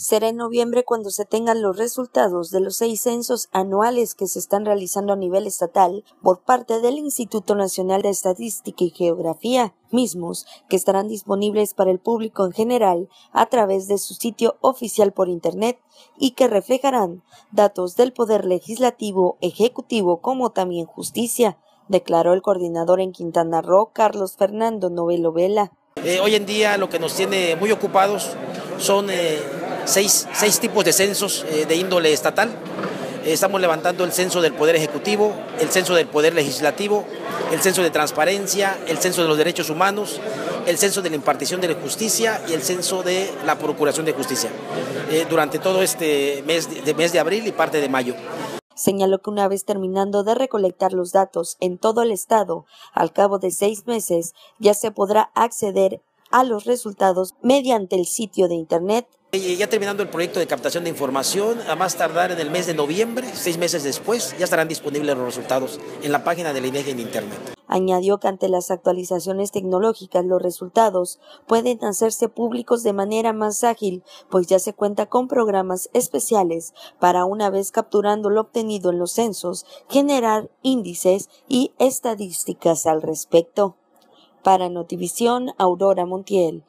Será en noviembre cuando se tengan los resultados de los seis censos anuales que se están realizando a nivel estatal por parte del Instituto Nacional de Estadística y Geografía, mismos que estarán disponibles para el público en general a través de su sitio oficial por Internet y que reflejarán datos del Poder Legislativo, Ejecutivo como también Justicia, declaró el coordinador en Quintana Roo, Carlos Fernando Novelo Vela. Eh, hoy en día lo que nos tiene muy ocupados son eh, seis, tipos de censos eh, de índole estatal. estamos levantando el censo del Poder Ejecutivo, el censo del Poder Legislativo, el censo de transparencia, el censo de los derechos humanos, el censo de la impartición de la justicia y el censo de la procuración de justicia durante todo este mes de, mes de abril y parte de mayo. Señaló que una vez terminando de recolectar los datos en todo el estado, al cabo de seis meses, ya se podrá acceder a los resultados mediante el sitio de Internet ya terminando el proyecto de captación de información, a más tardar en el mes de noviembre, seis meses después, ya estarán disponibles los resultados en la página de la INEGI en Internet. Añadió que ante las actualizaciones tecnológicas los resultados pueden hacerse públicos de manera más ágil, pues ya se cuenta con programas especiales para una vez capturando lo obtenido en los censos, generar índices y estadísticas al respecto. Para Notivisión, Aurora Montiel.